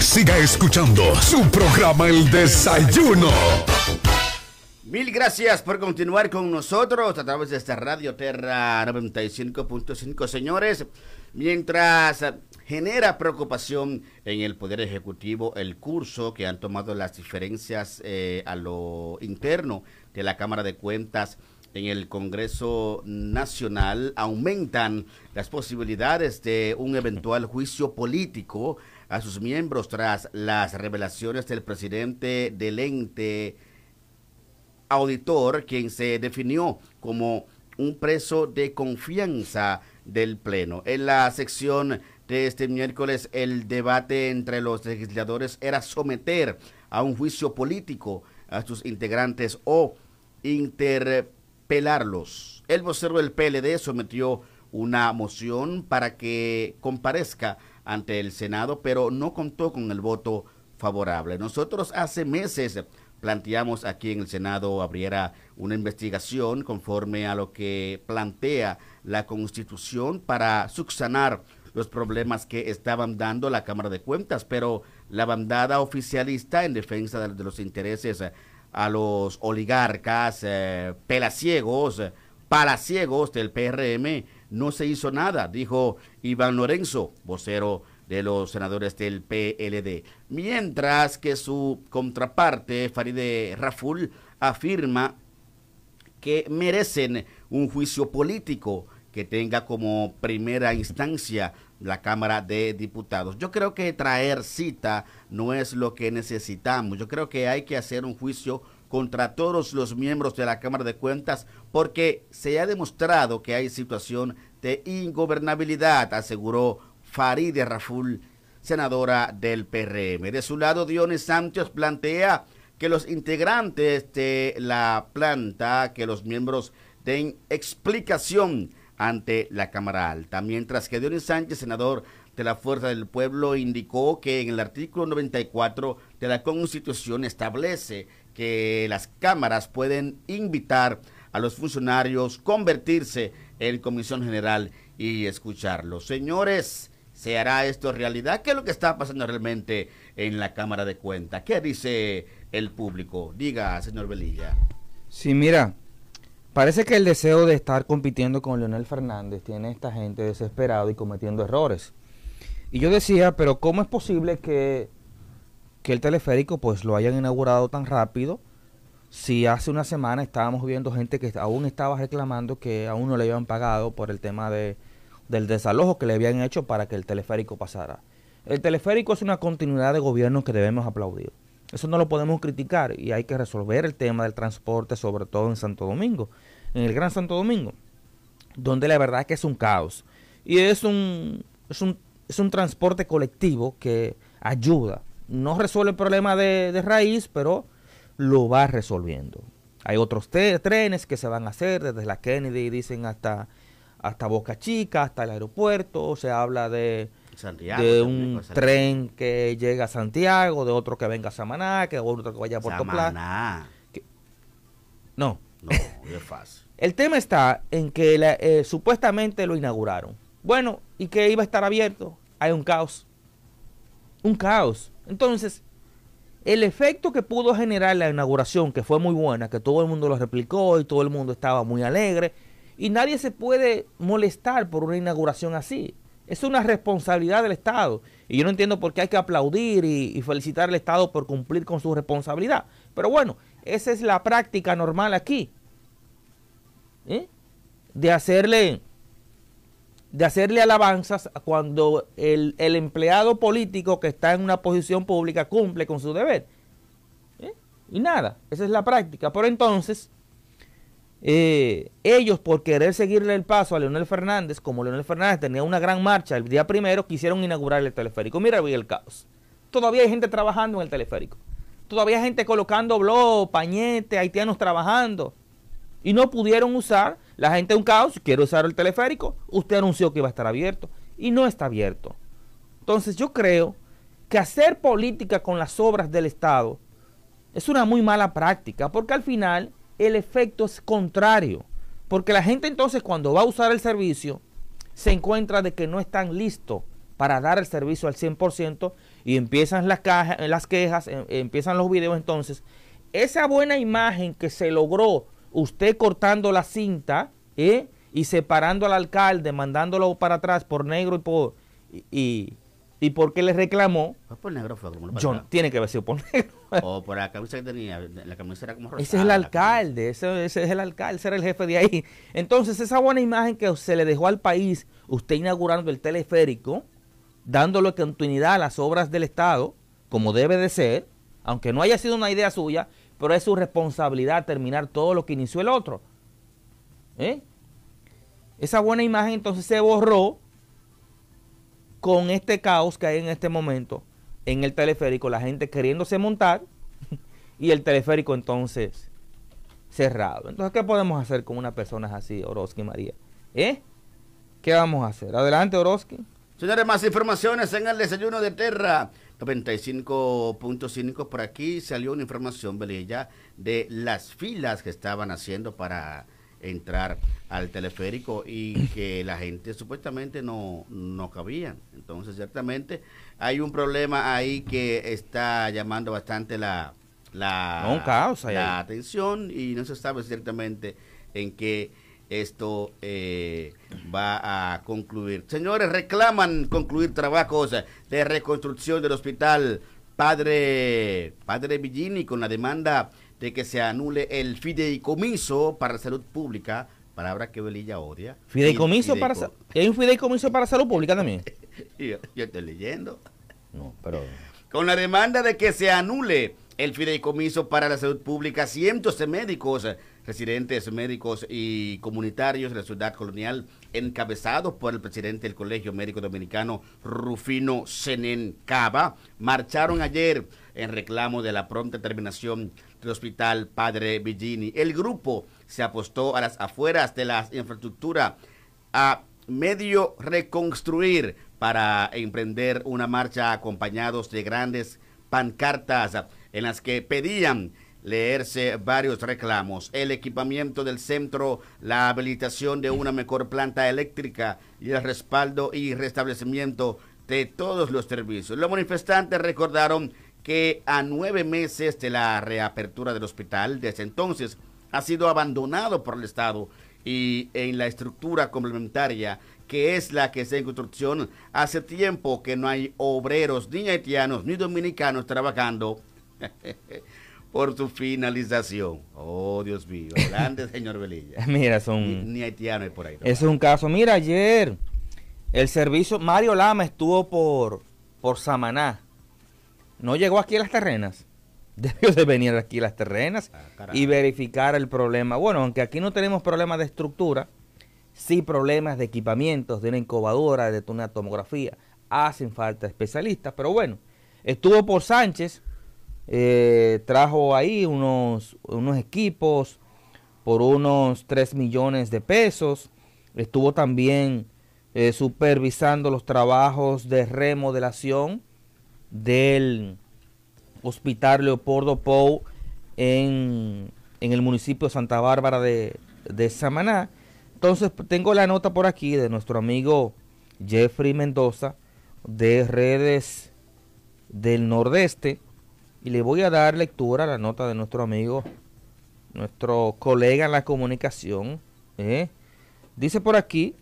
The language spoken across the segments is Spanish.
Siga escuchando su programa El Desayuno. Mil gracias por continuar con nosotros a través de esta Radio Terra 95.5, señores. Mientras genera preocupación en el Poder Ejecutivo el curso que han tomado las diferencias eh, a lo interno de la Cámara de Cuentas en el Congreso Nacional, aumentan las posibilidades de un eventual juicio político a sus miembros tras las revelaciones del presidente del ente auditor, quien se definió como un preso de confianza del Pleno. En la sección de este miércoles, el debate entre los legisladores era someter a un juicio político a sus integrantes o interpelarlos. El vocero del PLD sometió una moción para que comparezca ante el Senado, pero no contó con el voto favorable. Nosotros hace meses planteamos aquí en el Senado abriera una investigación conforme a lo que plantea la Constitución para subsanar los problemas que estaban dando la Cámara de Cuentas, pero la bandada oficialista en defensa de, los intereses eh, a los oligarcas, eh, pelaciegos, palaciegos del PRM, no se hizo nada, dijo Iván Lorenzo, vocero de los senadores del PLD. Mientras que su contraparte, Faride Raful, afirma que merecen un juicio político que tenga como primera instancia la Cámara de Diputados. Yo creo que traer cita no es lo que necesitamos. Yo creo que hay que hacer un juicio contra todos los miembros de la Cámara de Cuentas porque se ha demostrado que hay situación de ingobernabilidad, aseguró Farideh Raful, senadora del PRM. De su lado, Dionis Sánchez plantea que los integrantes de la planta, que los miembros den explicación ante la Cámara Alta, mientras que Dionis Sánchez, senador de la Fuerza del Pueblo, indicó que en el artículo 94 de la Constitución establece que las cámaras pueden invitar a los funcionarios convertirse en comisión general y escucharlos. Señores, ¿Se hará esto realidad? ¿Qué es lo que está pasando realmente en la Cámara de Cuentas? ¿Qué dice el público? Diga, señor Velilla. Sí, mira, parece que el deseo de estar compitiendo con Leonel Fernández tiene a esta gente desesperado y cometiendo errores. Y yo decía, pero ¿cómo es posible que, que el teleférico pues lo hayan inaugurado tan rápido? Si hace una semana estábamos viendo gente que aún estaba reclamando que aún no le habían pagado por el tema de del desalojo que le habían hecho para que el teleférico pasara. El teleférico es una continuidad de gobierno que debemos aplaudir. Eso no lo podemos criticar y hay que resolver el tema del transporte, sobre todo en Santo Domingo, en el Gran Santo Domingo, donde la verdad es que es un caos. Y es un, es un, es un transporte colectivo que ayuda. No resuelve el problema de, de raíz, pero lo va resolviendo. Hay otros trenes que se van a hacer desde la Kennedy, dicen, hasta hasta Boca Chica, hasta el aeropuerto, se habla de, de un tren que llega a Santiago, de otro que venga a Samaná, que otro que vaya a Puerto Plata. No. No, es fácil. El tema está en que eh, supuestamente lo inauguraron. Bueno, y que iba a estar abierto. Hay un caos. Un caos. Entonces, el efecto que pudo generar la inauguración, que fue muy buena, que todo el mundo lo replicó y todo el mundo estaba muy alegre, y nadie se puede molestar por una inauguración así. Es una responsabilidad del Estado. Y yo no entiendo por qué hay que aplaudir y, felicitar al Estado por cumplir con su responsabilidad. Pero bueno, esa es la práctica normal aquí. ¿eh? De hacerle de hacerle alabanzas cuando el, empleado político que está en una posición pública cumple con su deber. ¿eh? Y nada, esa es la práctica. Pero entonces, eh, ellos por querer seguirle el paso a Leonel Fernández, como Leonel Fernández tenía una gran marcha el día primero, quisieron inaugurar el teleférico. Mira el caos. Todavía hay gente trabajando en el teleférico. Todavía hay gente colocando blog, pañete, haitianos trabajando. Y no pudieron usar. La gente un caos, quiere usar el teleférico. Usted anunció que iba a estar abierto. Y no está abierto. Entonces yo creo que hacer política con las obras del Estado es una muy mala práctica, porque al final el efecto es contrario. Porque la gente entonces cuando va a usar el servicio se encuentra de que no están listos para dar el servicio al 100% y empiezan las, cajas, las quejas, em, empiezan los videos entonces. Esa buena imagen que se logró usted cortando la cinta ¿eh? y separando al alcalde, mandándolo para atrás por negro y por... Y, y, por qué le reclamó. Pues por negro fue como John, tiene que haber sido por negro. o por la camisa que tenía, la camisa era como rosada. Ese es el alcalde, ese, ese, es el alcalde, ese era el jefe de ahí. Entonces, esa buena imagen que se le dejó al país, usted inaugurando el teleférico, dándole continuidad a las obras del Estado, como debe de ser, aunque no haya sido una idea suya, pero es su responsabilidad terminar todo lo que inició el otro. ¿Eh? Esa buena imagen entonces se borró con este caos que hay en este momento en el teleférico, la gente queriéndose montar y el teleférico entonces cerrado. Entonces, ¿qué podemos hacer con una persona así, Oroski María? ¿Eh? ¿Qué vamos a hacer? Adelante, Oroski. Señores, más informaciones en el desayuno de Terra. 95.5 por aquí salió una información, Belilla, de las filas que estaban haciendo para entrar al teleférico y que la gente supuestamente no, no cabía. Entonces, ciertamente hay un problema ahí que está llamando bastante la, la, la atención y no se sabe ciertamente en qué esto eh, va a concluir. Señores, reclaman concluir trabajos de reconstrucción del hospital Padre, Padre Villini con la demanda de que se anule el fideicomiso para salud pública, palabra que Belilla odia. ¿Fideicomiso para ¿Hay un fideicomiso para salud pública también? yo, yo estoy leyendo. No, pero... Con la demanda de que se anule el fideicomiso para la salud pública, cientos de médicos residentes médicos y comunitarios de la ciudad colonial, encabezados por el presidente del Colegio Médico Dominicano, Rufino Senen Cava, marcharon ayer en reclamo de la pronta terminación del Hospital Padre Villini. El grupo se apostó a las afueras de la infraestructura a medio reconstruir para emprender una marcha acompañados de grandes pancartas en las que pedían leerse varios reclamos, el equipamiento del centro, la habilitación de una mejor planta eléctrica y el respaldo y restablecimiento de todos los servicios. Los manifestantes recordaron que a nueve meses de la reapertura del hospital, desde entonces ha sido abandonado por el Estado y en la estructura complementaria que es la que está en construcción, hace tiempo que no hay obreros ni haitianos ni dominicanos trabajando por su finalización. Oh, Dios mío. Grande, señor Velilla. Mira, son... Ni, haitiano hay por ahí. Ese es un caso. Mira, ayer el servicio... Mario Lama estuvo por, por Samaná. No llegó aquí a las terrenas. Debió de venir aquí a las terrenas ah, y verificar el problema. Bueno, aunque aquí no tenemos problemas de estructura, sí problemas de equipamientos, de una incubadora, de una tomografía. Hacen falta especialistas, pero bueno, estuvo por Sánchez, eh, trajo ahí unos, unos equipos por unos 3 millones de pesos. Estuvo también eh, supervisando los trabajos de remodelación del Hospital Leopoldo Pou en, en el municipio de Santa Bárbara de, de Samaná. Entonces tengo la nota por aquí de nuestro amigo Jeffrey Mendoza de redes del Nordeste y le voy a dar lectura a la nota de nuestro amigo, nuestro colega en la comunicación. ¿eh? Dice por aquí,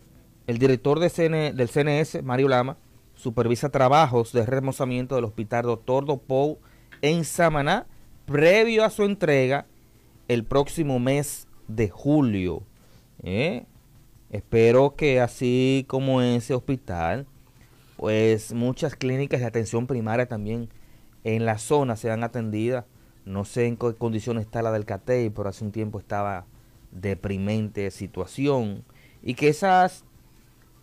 el director de del CNS, Mario Lama, supervisa trabajos de remozamiento del hospital Doctor Dopou en Samaná, previo a su entrega el próximo mes de julio. ¿eh? Espero que así como ese hospital, pues muchas clínicas de atención primaria también en la zona sean atendidas. No sé en qué condiciones está la del CATEI, pero hace un tiempo estaba deprimente situación. Y que esas,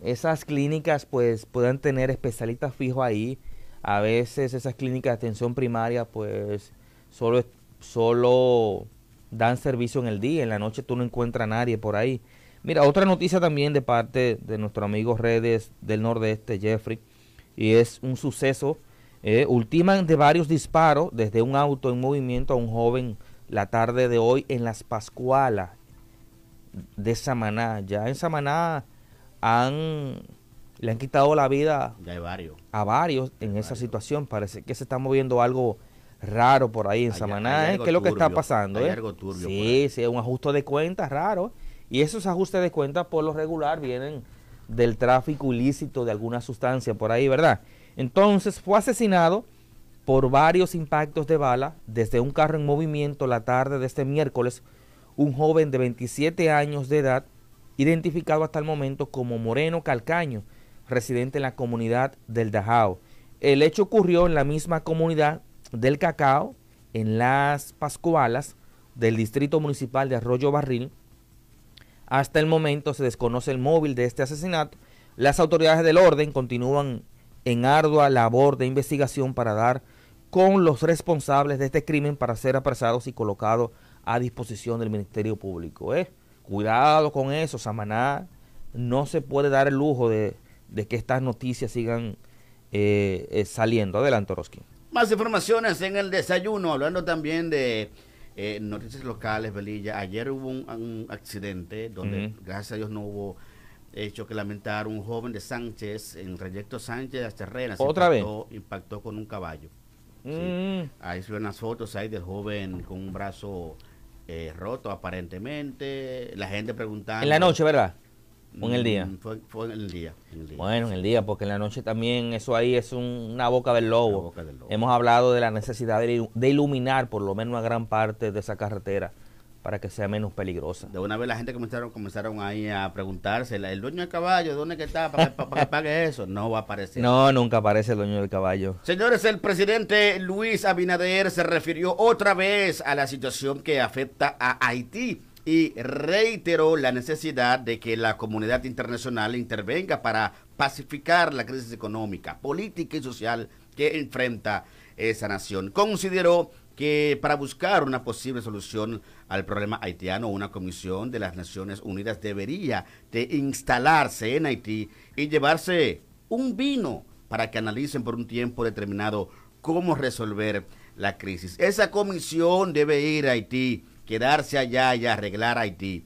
esas clínicas pues puedan tener especialistas fijos ahí. A veces esas clínicas de atención primaria pues solo, solo dan servicio en el día, en la noche tú no encuentras a nadie por ahí. Mira, otra noticia también de parte de nuestro amigo Redes del Nordeste, Jeffrey, y es un suceso eh, ultiman de varios disparos desde un auto en movimiento a un joven la tarde de hoy en las Pascualas de Samaná. Ya en Samaná han le han quitado la vida Ya hay varios. a varios en esa situación. Parece que se está moviendo algo raro por ahí en Hay- Samaná. ¿eh? ¿Qué es lo que está pasando? hay eh? algo turbio por sí, sí, es un ajuste de cuentas raro. Y esos ajustes de cuentas por lo regular vienen del tráfico ilícito de alguna sustancia por ahí, ¿verdad? Entonces fue asesinado por varios impactos de bala desde un carro en movimiento la tarde de este miércoles, un joven de 27 años de edad, identificado hasta el momento como Moreno Calcaño, residente en la comunidad del Dajao. El hecho ocurrió en la misma comunidad del Cacao, en las Pascualas del Distrito Municipal de Arroyo Barril. Hasta el momento se desconoce el móvil de este asesinato. Las autoridades del orden continúan en ardua labor de investigación para dar con los responsables de este crimen para ser apresados y colocados a disposición del Ministerio Público. ¿eh? Cuidado con eso, Samaná. No se puede dar el lujo de, de que estas noticias sigan eh, eh, saliendo. Adelante, Oroskin. Más informaciones en el desayuno, hablando también de eh, noticias locales, Belilla. Ayer hubo un, un accidente donde, gracias a Dios, no hubo hecho que lamentar. Un joven de Sánchez, en trayecto Sánchez a Terrenas, ¿Otra vez? impactó, impactó con un caballo. Mm, Ahí se ven las fotos ahí del joven con un brazo eh, roto, aparentemente. La gente preguntando. en la noche, ¿verdad? ¿O en el día? Mm, Fue, fue en el día. en el día. Bueno, en el día, porque en la noche también eso ahí es un- una boca del lobo. La boca del lobo. Hemos hablado de la necesidad de, de iluminar por lo menos una gran parte de esa carretera para que sea menos peligrosa. De una vez la gente comenzaron, comenzaron ahí a preguntarse, ¿el dueño del caballo dónde que está para que, para que pague eso? No va a aparecer. No, nunca aparece el dueño del caballo. Señores, el presidente Luis Abinader se refirió otra vez a la situación que afecta a Haití y reiteró la necesidad de que la comunidad internacional intervenga para pacificar la crisis económica, política y social que enfrenta esa nación. Consideró que para buscar una posible solución al problema haitiano, una comisión de las Naciones Unidas debería de instalarse en Haití y llevarse un vino para que analicen por un tiempo determinado cómo resolver la crisis. Esa comisión debe ir a Haití, quedarse allá y arreglar Haití.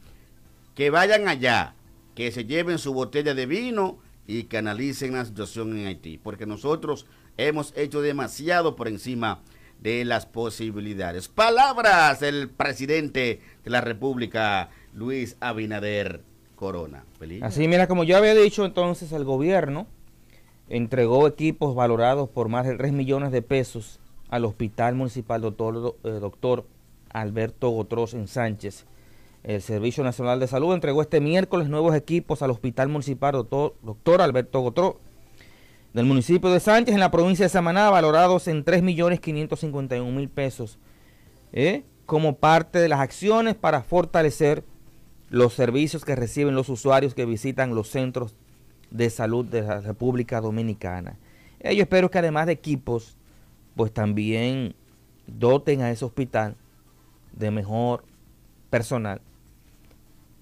Que vayan allá, que se lleven su botella de vino y que analicen la situación en Haití, porque nosotros hemos hecho demasiado por encima de las posibilidades. Palabras del presidente de la República, Luis Abinader Corona. Así, mira, como yo había dicho entonces, el gobierno entregó equipos valorados por más de 3 millones de pesos al Hospital Municipal Doctor, eh, doctor Alberto Gotros en Sánchez. El Servicio Nacional de Salud entregó este miércoles nuevos equipos al Hospital Municipal Doctor, doctor Alberto Gotros del municipio de Sánchez en la provincia de Samaná, valorados en 3.551.000 pesos, ¿eh? como parte de las acciones para fortalecer los servicios que reciben los usuarios que visitan los centros de salud de la República Dominicana. Eh, yo espero que además de equipos, pues también doten a ese hospital de mejor personal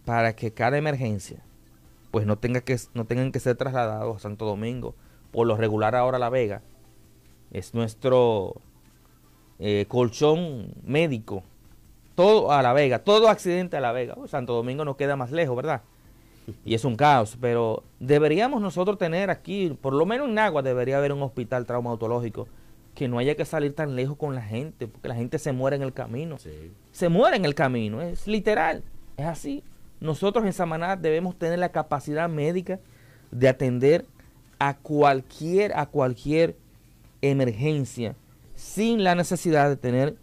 para que cada emergencia pues no tenga que no tengan que ser trasladados a Santo Domingo por lo regular ahora La Vega es nuestro eh, colchón médico todo a La Vega todo accidente a La Vega Oh, Santo Domingo no queda más lejos verdad y es un caos pero deberíamos nosotros tener aquí por lo menos en Agua debería haber un hospital traumatológico que no haya que salir tan lejos con la gente porque la gente se muere en el camino Sí. se muere en el camino, es literal, es así. Nosotros en Samaná debemos tener la capacidad médica de atender a cualquier, a cualquier emergencia sin la necesidad de tener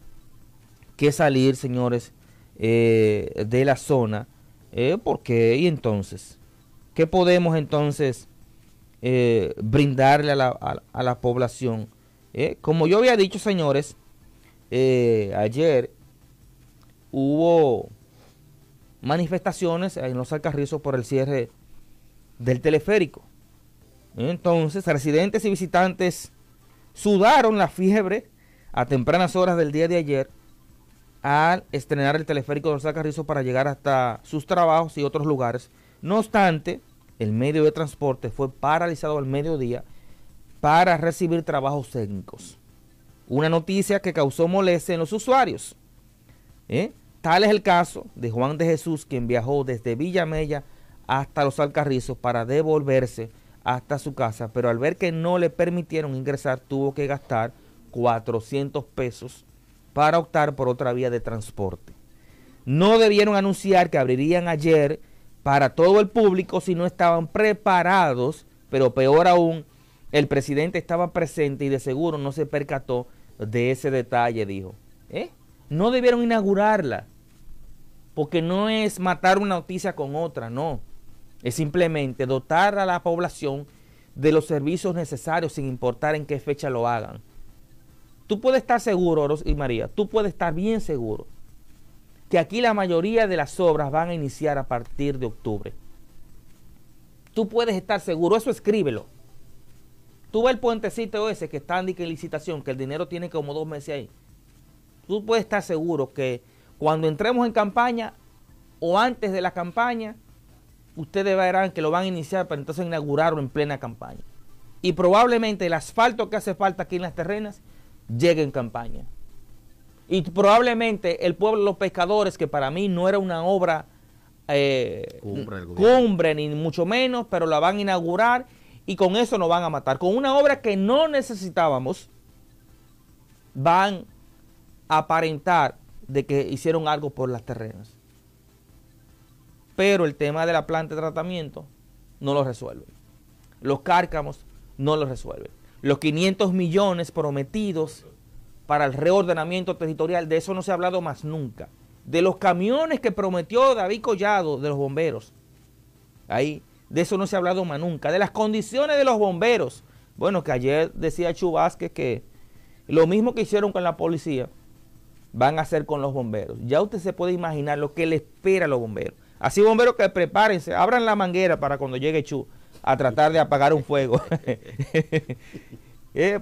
que salir, señores, eh, de la zona. Eh, porque, y entonces, ¿qué podemos entonces eh, brindarle a la, a- a la población? Como yo había dicho, señores, ayer hubo manifestaciones en los Alcarrizos por el cierre del teleférico. Entonces, residentes y visitantes sudaron la fiebre a tempranas horas del día de ayer al estrenar el teleférico de los Alcarrizos para llegar hasta sus trabajos y otros lugares. No obstante, el medio de transporte fue paralizado al mediodía para recibir trabajos técnicos. Una noticia que causó molestia en los usuarios. ¿eh? Tal es el caso de Juan de Jesús, quien viajó desde Villamella hasta los Alcarrizos para devolverse hasta su casa, pero al ver que no le permitieron ingresar, tuvo que gastar 400 pesos para optar por otra vía de transporte. No debieron anunciar que abrirían ayer para todo el público si no estaban preparados, pero peor aún, el presidente estaba presente y de seguro no se percató de ese detalle, dijo. ¿Eh? No debieron inaugurarla, porque no es matar una noticia con otra, no. Es simplemente dotar a la población de los servicios necesarios sin importar en qué fecha lo hagan. Tú puedes estar seguro, Ros y María, tú puedes estar bien seguro que aquí la mayoría de las obras van a iniciar a partir de octubre. Tú puedes estar seguro, eso escríbelo. Tú ves el puentecito ese que está en licitación, que el dinero tiene como dos meses ahí. Tú puedes estar seguro que cuando entremos en campaña o antes de la campaña, ustedes verán que lo van a iniciar para entonces inaugurarlo en plena campaña. Y probablemente el asfalto que hace falta aquí en las terrenas llegue en campaña. Y probablemente el pueblo de los pescadores, que para mí no era una obra eh, cumbre, ni mucho menos, pero la van a inaugurar y con eso nos van a matar. Con una obra que no necesitábamos, van a aparentar de que hicieron algo por las terrenas. Pero el tema de la planta de tratamiento no lo resuelve. Los cárcamos no lo resuelven. Los 500 millones prometidos para el reordenamiento territorial, de eso no se ha hablado más nunca. De los camiones que prometió David Collado de los bomberos. Ahí, de eso no se ha hablado más nunca. De las condiciones de los bomberos. Bueno, que ayer decía Chubasque que lo mismo que hicieron con la policía, van a hacer con los bomberos. Ya usted se puede imaginar lo que le espera a los bomberos. Así bomberos que prepárense, abran la manguera para cuando llegue Chu a tratar de apagar un fuego. Eh,